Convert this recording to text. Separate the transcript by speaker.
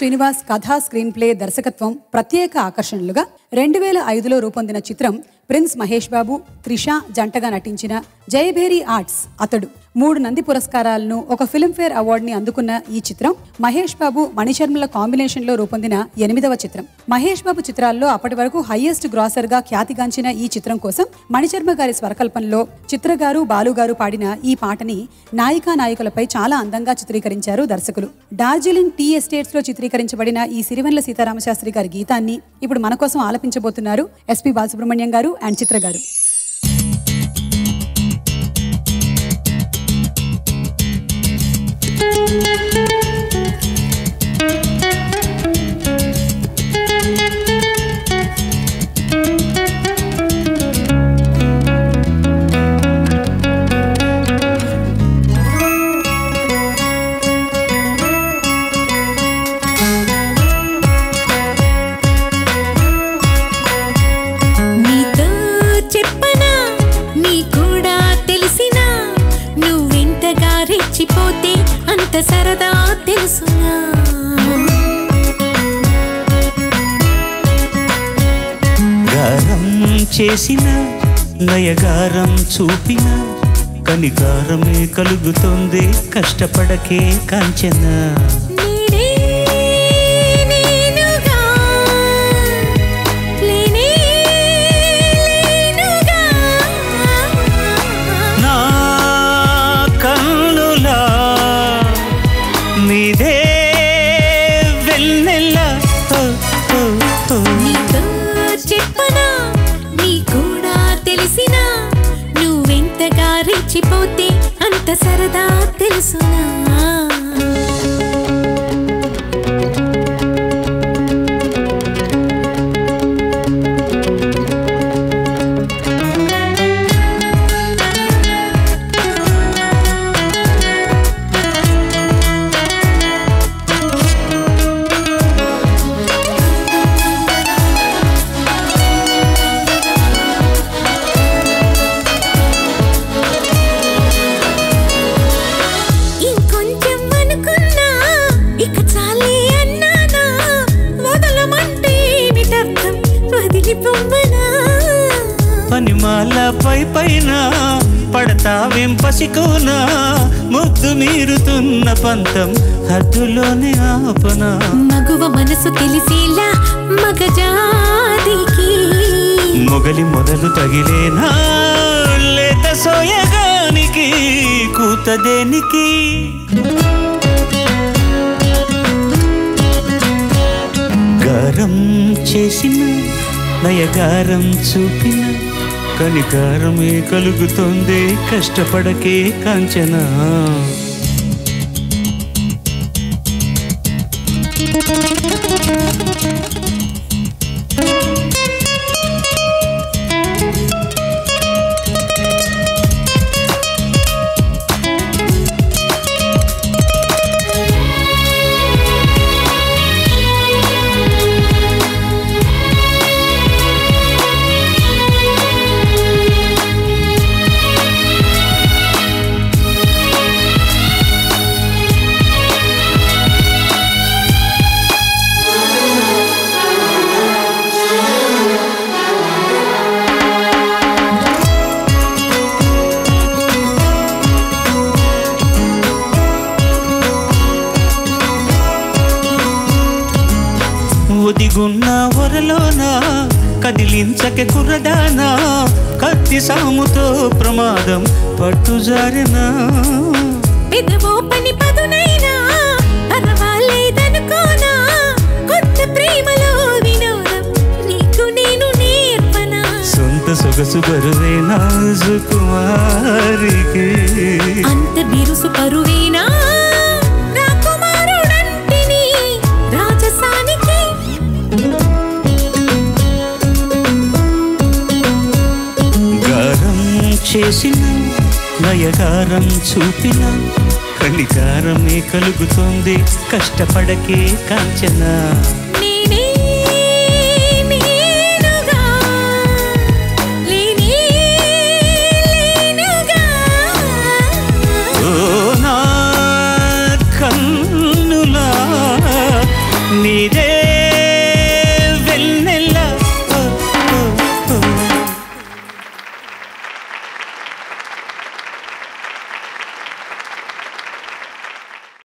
Speaker 1: శ్రీనివాస్ కథా screen play దర్శకత్వం ప్రత్యేక ఆకర్షణలుగా రెండు వేల ఐదులో రూపొందిన చిత్రం ప్రిన్స్ మహేష్ బాబు త్రిష జంటగా నటించిన జయభేరి ఆర్ట్స్ అతడు. మూడు నంది పురస్కారాలను ఒక ఫిల్మ్ఫేర్ అవార్డుని అందుకున్న ఈ చిత్రం మహేష్ బాబు మణిశర్మల కాంబినేషన్లో రూపొందిన ఎనిమిదవ చిత్రం. మహేష్ బాబు చిత్రాల్లో అప్పటి వరకు హైయెస్ట్ గ్రాసర్గా ఖ్యాతిగాంచిన ఈ చిత్రం కోసం మణిశర్మ గారి స్వరకల్పంలో చిత్ర గారు బాలు గారు పాడిన ఈ పాటని నాయికా నాయకులపై చాలా అందంగా చిత్రీకరించారు దర్శకులు. డార్జిలింగ్ టీ ఎస్టేట్స్లో చిత్రీకరించబడిన ఈ సిరివెన్ల సీతారామశాస్త్రి గారి గీతాన్ని ఇప్పుడు మన కోసం ఆలపించబోతున్నారు ఎస్పి బాలసుబ్రహ్మణ్యం గారు. అండ్ చిత్ర గారు
Speaker 2: గారం చేసిన నయగారం చూపిన కనిగారమే కలుగుతుంది కష్టపడకే కాంచనా.
Speaker 3: నీతో చెప్పనా? నీ కూడా తెలిసినా? నువ్వెంతగా రెచ్చిపోతే అంత సరదా తెలుసునా?
Speaker 2: పడతావేం పసికోనా? ముద్దు మీరుతున్న పంతం హద్దులోనే ఆపనా?
Speaker 3: మగువ మనసు తెలిసేలా మగజాతికి.
Speaker 2: మొగలి మొదలు తగిలేనా? లేత సోయగానికి కూత దేనికి? గారం చేసిన నయగారం చూపిన కనికారమే కలుగుతోంది? కష్టపడకే కాంచనా. ఒదిగున్న ఒరలోన కదిలించక కుర్రదానా కత్తి సాముతో ప్రమాదం పట్టుజారినా
Speaker 3: పెదవో పని పదునైనా పర్వాలేదనుకోనా? కొత్త ప్రేమలో వినోదం నీకు నేను నేర్పనా?
Speaker 2: సొంత సొగసు బరువే నాజుకుమారికి
Speaker 3: అంత బిరుసు పరువేనా
Speaker 2: చేసిన నయగారం చూపిన కనికారమే కలుగుతోంది కష్టపడకే కాంచనా.